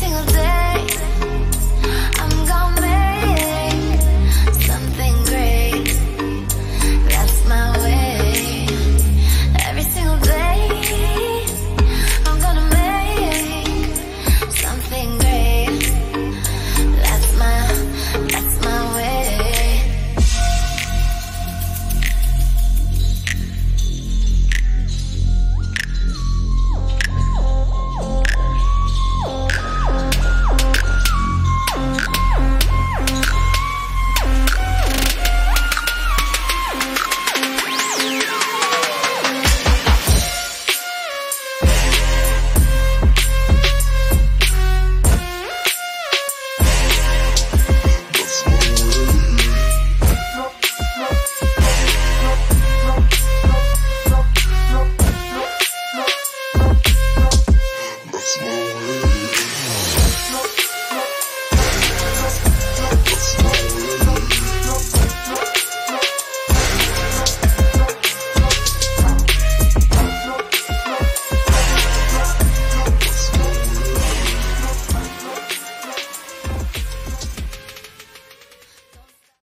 single day.